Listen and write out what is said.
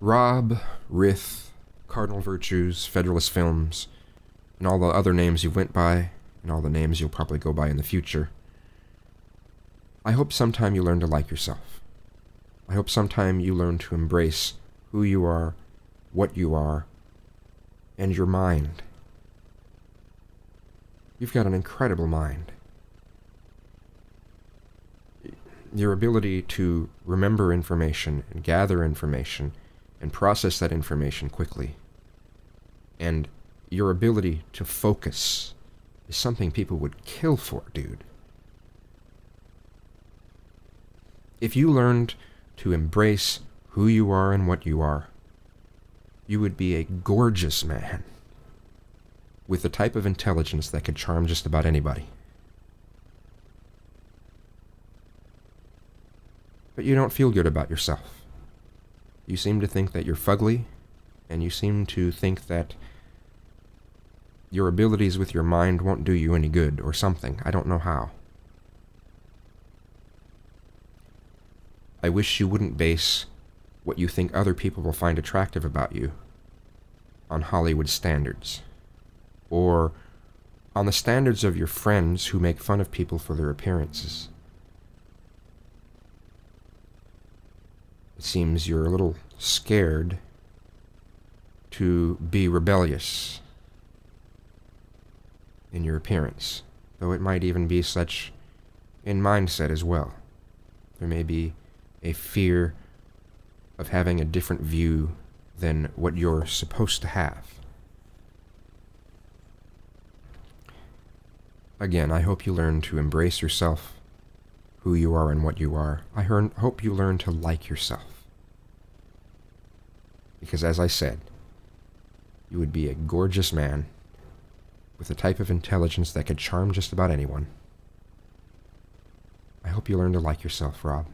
Rob, Rith, Cardinal Virtues, Federalist Films, and all the other names you went by, and all the names you'll probably go by in the future. I hope sometime you learn to like yourself. I hope sometime you learn to embrace who you are, what you are, and your mind. You've got an incredible mind. Your ability to remember information and gather information and process that information quickly, and your ability to focus is something people would kill for, dude. If you learned to embrace who you are and what you are, you would be a gorgeous man with the type of intelligence that could charm just about anybody. But you don't feel good about yourself. You seem to think that you're fugly, and you seem to think that your abilities with your mind won't do you any good, or something. I don't know how. I wish you wouldn't base what you think other people will find attractive about you on Hollywood standards, or on the standards of your friends who make fun of people for their appearances. It seems you're a little scared to be rebellious in your appearance, though it might even be such in mindset as well. There may be a fear of having a different view than what you're supposed to have. Again, I hope you learn to embrace yourself, who you are and what you are. I hope you learn to like yourself. Because as I said, you would be a gorgeous man with a type of intelligence that could charm just about anyone. I hope you learn to like yourself, Rob.